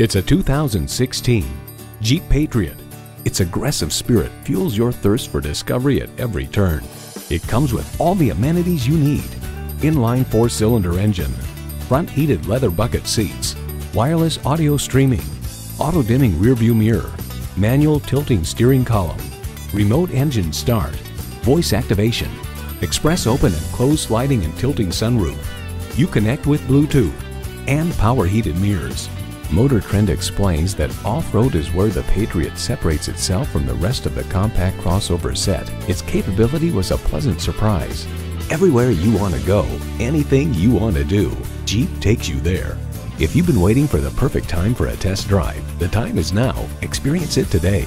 It's a 2016 Jeep Patriot. Its aggressive spirit fuels your thirst for discovery at every turn. It comes with all the amenities you need. Inline four-cylinder engine, front heated leather bucket seats, wireless audio streaming, auto-dimming rearview mirror, manual tilting steering column, remote engine start, voice activation, express open and close sliding and tilting sunroof. You connect with Bluetooth and power heated mirrors. Motor Trend explains that off-road is where the Patriot separates itself from the rest of the compact crossover set. Its capability was a pleasant surprise. Everywhere you want to go, anything you want to do, Jeep takes you there. If you've been waiting for the perfect time for a test drive, the time is now. Experience it today.